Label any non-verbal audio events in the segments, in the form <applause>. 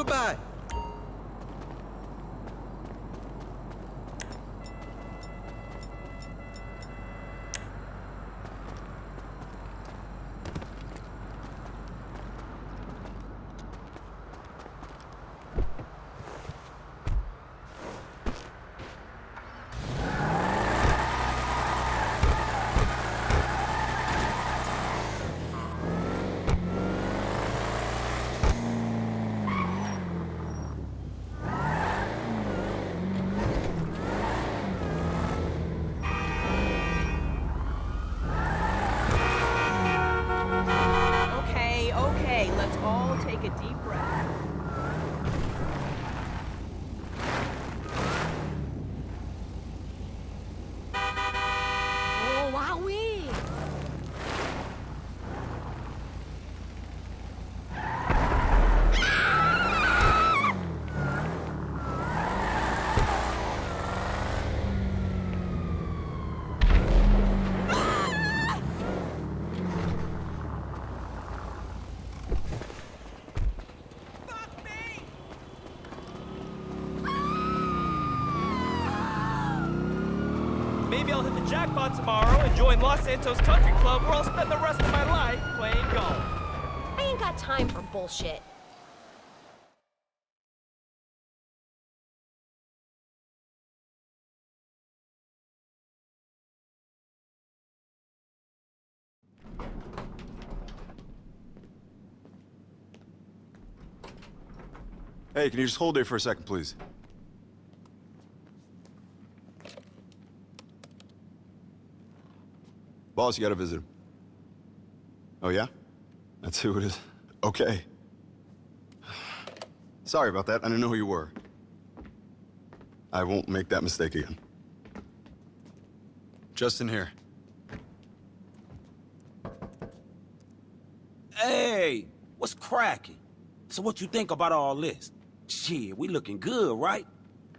Goodbye. Jackpot tomorrow and join Los Santos Country Club where I'll spend the rest of my life playing golf. I ain't got time for bullshit. Hey, can you just hold there for a second, please? Boss, you gotta visit him. Oh, yeah? That's who it is? Okay. Sorry about that. I didn't know who you were. I won't make that mistake again. Justin here. Hey, what's cracking? So what you think about all this? Shit, we looking good, right?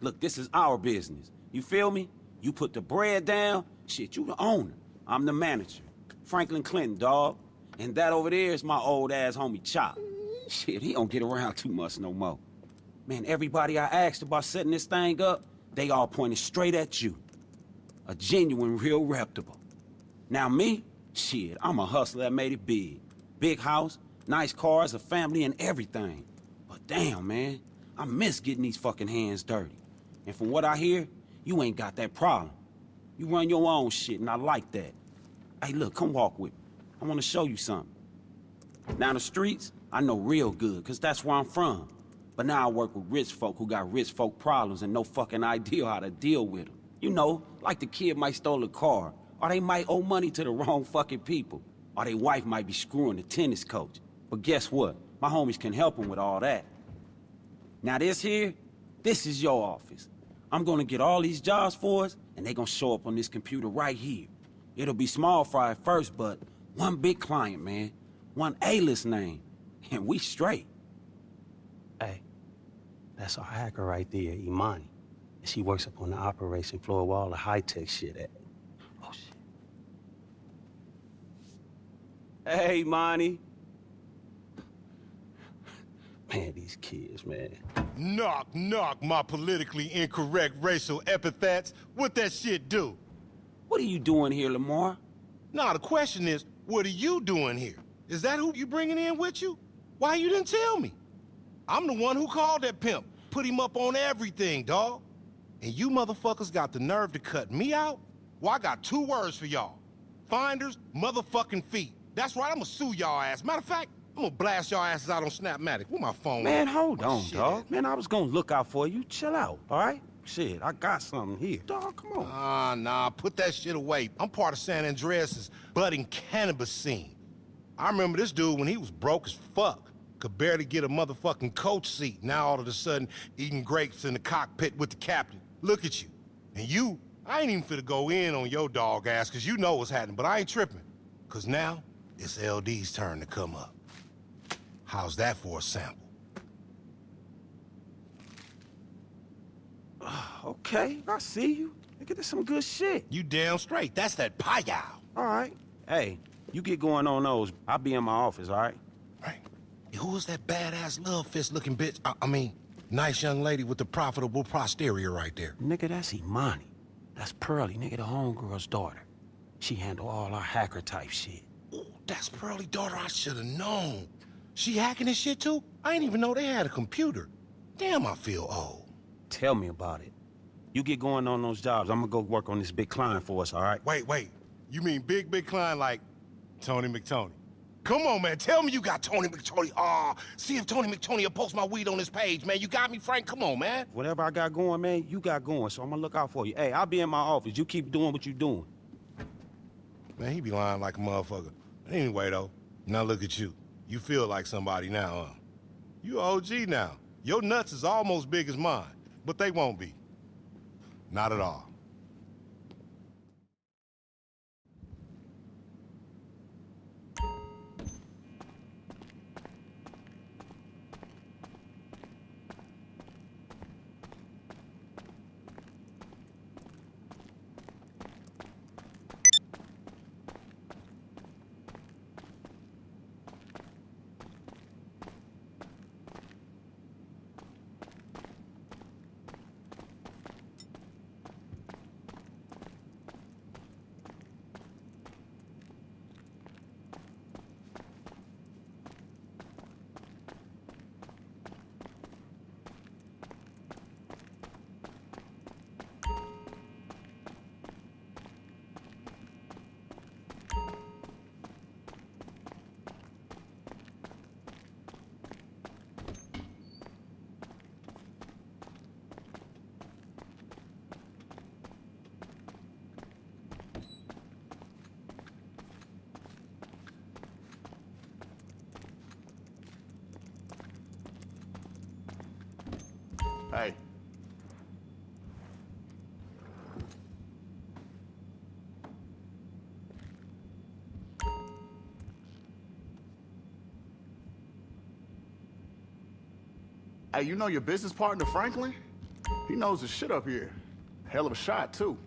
Look, this is our business. You feel me? You put the bread down, shit, you the owner. I'm the manager. Franklin Clinton, dog. And that over there is my old ass homie Chop. Shit, he don't get around <laughs> too much no more. Man, everybody I asked about setting this thing up, they all pointed straight at you. A genuine, real reputable. Now me, shit, I'm a hustler that made it big. Big house, nice cars, a family, and everything. But damn, man, I miss getting these fucking hands dirty. And from what I hear, you ain't got that problem. You run your own shit, and I like that. Hey, look, come walk with me. I want to show you something. Now the streets, I know real good, because that's where I'm from. But now I work with rich folk who got rich folk problems and no fucking <laughs> idea how to deal with them. You know, like the kid might stole a car, or they might owe money to the <laughs> wrong fucking people, or their wife might be screwing the tennis coach. But guess what? My homies can help them with all that. Now this here, this is your office. I'm gonna get all these jobs for us, and they gonna show up on this computer right here. It'll be small fry at first, but one big client, man. One A-list name. <laughs> And we straight. Hey, that's our hacker right there, Imani. And she works up on the operation floor where all the high-tech shit at. Oh, shit. Hey, Imani. Man, these kids, man. Knock, knock, my politically incorrect racial epithets. What that shit do? What are you doing here, Lamar? Nah, the question is, what are you doing here? Is that who you bringing in with you? Why you didn't tell me? I'm the one who called that pimp, put him up on everything, dawg. And you motherfuckers got the nerve to cut me out? Well, I got two words for y'all. Finders, motherfucking feet. That's right, I'ma sue y'all ass. Matter of fact, I'm gonna blast y'all asses out on Snapmatic. Where my phone Man, hold My on, shit dog. Man, I was gonna look out for you. Chill out, all right? Shit, I got something here. Dog, come on. Ah, nah, put that shit away. I'm part of San Andreas' budding cannabis scene. I remember this dude when he was broke as fuck. Could barely get a motherfucking coach seat. Now all of a sudden, eating grapes in the cockpit with the captain. Look at you. And you, I ain't even finna go in on your dog ass, cause you know what's happening, but I ain't tripping. Cause now, it's LD's turn to come up. How's that for a sample? Okay, I see you. Nigga, this some good shit. You damn straight. That's that payao. All right. Hey, you get going on those. I'll be in my office, all right? Right. Hey, Who that badass love fist looking bitch? I, I mean, nice young lady with the profitable posterior right there. Nigga, that's Imani. That's Pearly, nigga, the homegirl's daughter. She handle all our hacker type shit. Ooh, that's Pearly daughter I should have known. She hacking this shit too? I didn't even know they had a computer. Damn, I feel old. Tell me about it. You get going on those jobs. I'm gonna go work on this big client for us, all right? Wait, wait. You mean big, big client like Tony McTony? Come on, man. Tell me you got Tony McTony. Ah, see if Tony McTony will post my weed on his page, man. You got me, Frank? Come on, man. Whatever I got going, man, you got going. So I'm gonna look out for you. Hey, I'll be in my office. You keep doing what you're doing. Man, he be lying like a motherfucker. Anyway, though, now look at you. You feel like somebody now, huh? You OG now. Your nuts is almost big as mine, but they won't be. Not at all. Hey. Hey, you know your business partner, Franklin? He knows his shit up here. Hell of a shot, too.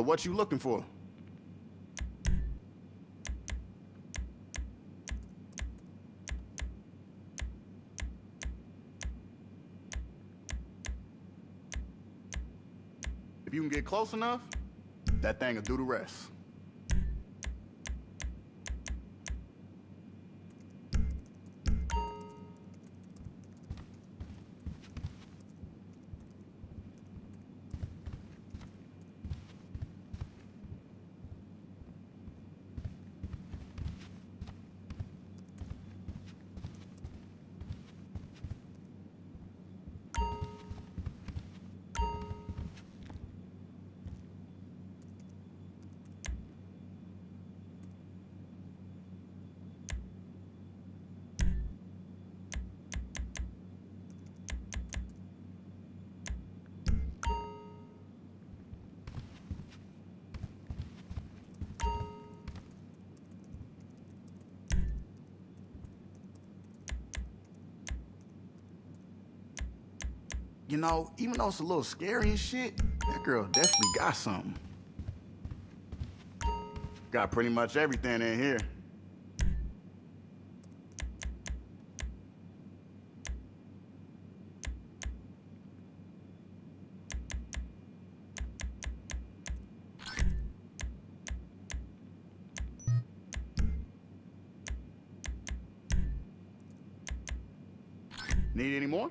So what you looking for? If you can get close enough, that thing will do the rest. You know, even though it's a little scary and shit, that girl definitely got something. Got pretty much everything in here. Need any more?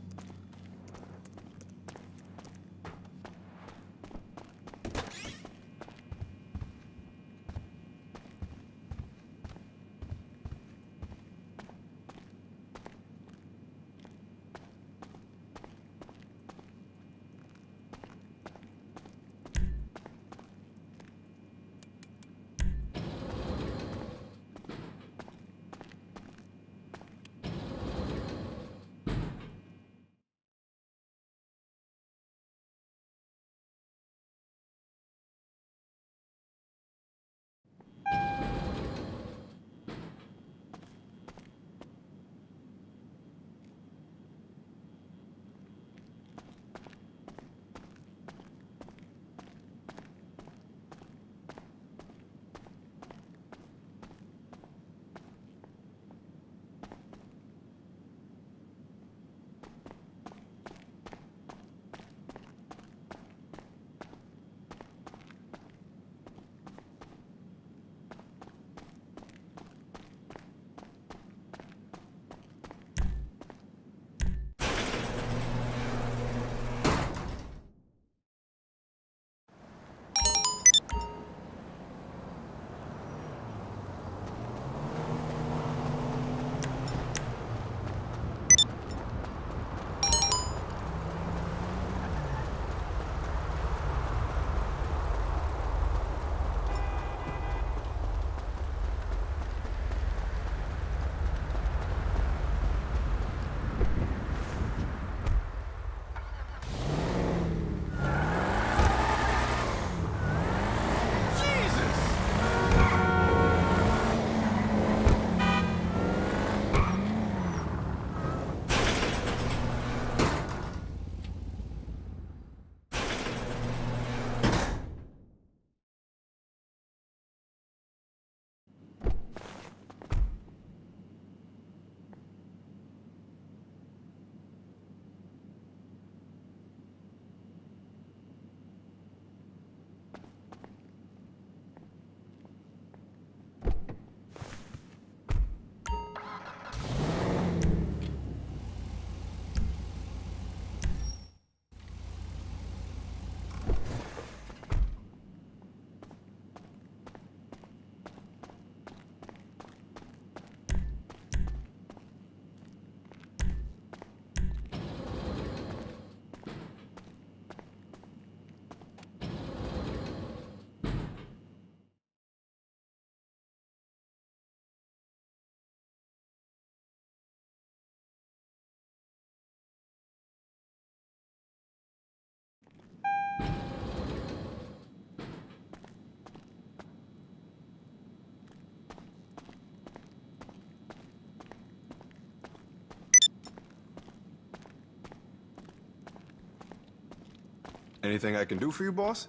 Anything I can do for you, boss?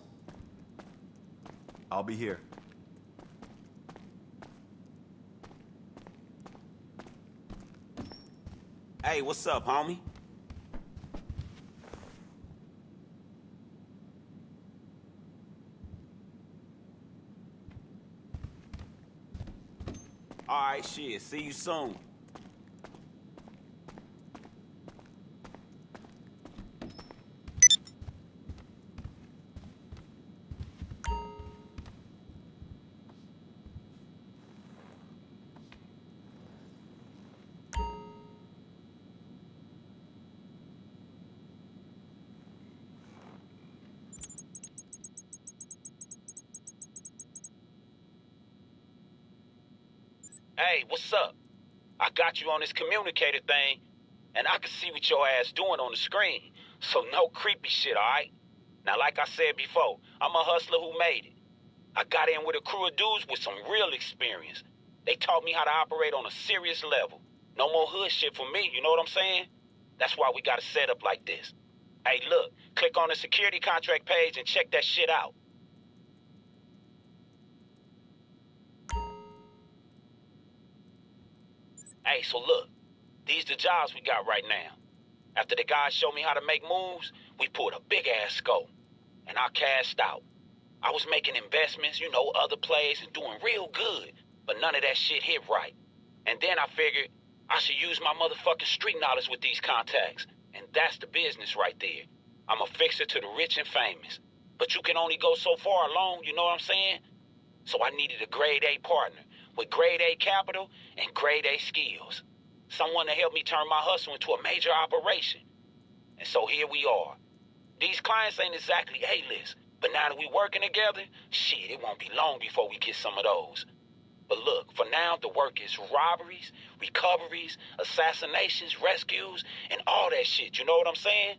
I'll be here. Hey, what's up, homie? All right, shit. See you soon. Hey, what's up? I got you on this communicator thing, and I can see what your ass doing on the screen. So no creepy shit, alright? Now, like I said before, I'm a hustler who made it. I got in with a crew of dudes with some real experience. They taught me how to operate on a serious level. No more hood shit for me, you know what I'm saying? That's why we got a setup like this. Hey, look, click on the security contract page and check that shit out. Hey, so look, these the jobs we got right now. After the guys showed me how to make moves, we pulled a big ass scope. And I cashed out. I was making investments, you know, other plays and doing real good. But none of that shit hit right. And then I figured I should use my motherfucking street knowledge with these contacts. And that's the business right there. I'm a fixer to the rich and famous. But you can only go so far alone, you know what I'm saying? So I needed a grade A partner with grade A capital and grade A skills. Someone to help me turn my hustle into a major operation. And so here we are. These clients ain't exactly A-list, but now that we working together, shit, it won't be long before we get some of those. But look, for now, the work is robberies, recoveries, assassinations, rescues, and all that shit, you know what I'm saying?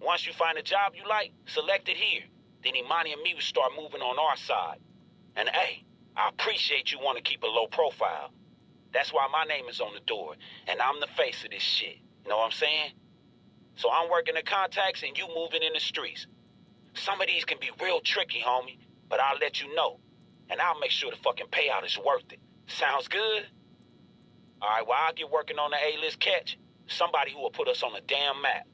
Once you find a job you like, select it here. Then Imani and me will start moving on our side. And hey, I appreciate you want to keep a low profile. That's why my name is on the door, and I'm the face of this shit. You know what I'm saying? So I'm working the contacts and you moving in the streets. Some of these can be real tricky, homie, but I'll let you know. And I'll make sure the fucking payout is worth it. Sounds good? All right, well, I'll get working on the A-list catch. Somebody who will put us on the damn map.